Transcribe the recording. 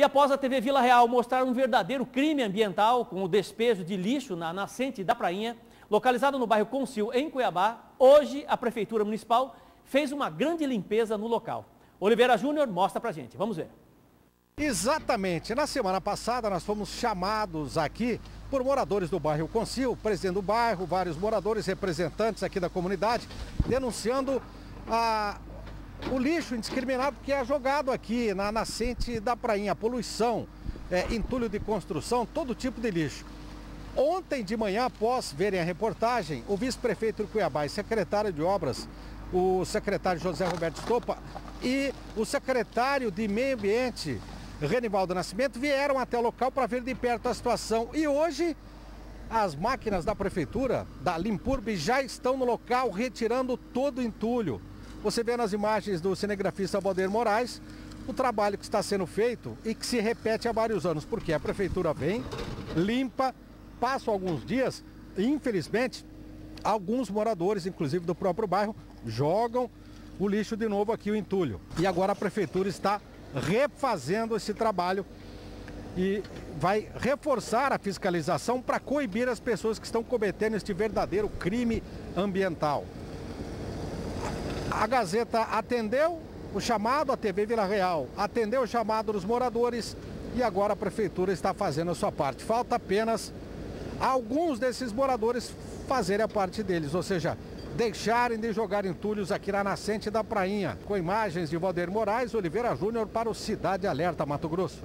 E após a TV Vila Real mostrar um verdadeiro crime ambiental com o despejo de lixo na nascente da Prainha, localizada no bairro Concil, em Cuiabá, hoje a Prefeitura Municipal fez uma grande limpeza no local. Oliveira Júnior mostra pra gente. Vamos ver. Exatamente. Na semana passada nós fomos chamados aqui por moradores do bairro Concil, presidente do bairro, vários moradores, representantes aqui da comunidade, denunciando a, o lixo indiscriminado que é jogado aqui na nascente da prainha, poluição, é, entulho de construção, todo tipo de lixo. Ontem de manhã, após verem a reportagem, o vice-prefeito de Cuiabá e secretário de obras, o secretário José Roberto Estopa e o secretário de Meio Ambiente, Renivaldo Nascimento, vieram até o local para ver de perto a situação. E hoje, as máquinas da prefeitura, da Limpurb, já estão no local retirando todo o entulho. Você vê nas imagens do cinegrafista Valdir Moraes o trabalho que está sendo feito e que se repete há vários anos, porque a prefeitura vem, limpa, passa alguns dias, e infelizmente, alguns moradores, inclusive do próprio bairro, jogam o lixo de novo aqui, o entulho. E agora a prefeitura está refazendo esse trabalho e vai reforçar a fiscalização para coibir as pessoas que estão cometendo este verdadeiro crime ambiental. A Gazeta atendeu o chamado, a TV Vila Real atendeu o chamado dos moradores e agora a prefeitura está fazendo a sua parte. Falta apenas alguns desses moradores fazerem a parte deles, ou seja, deixarem de jogar entulhos aqui na nascente da Prainha. Com imagens de Valdir Moraes, Oliveira Júnior para o Cidade Alerta, Mato Grosso.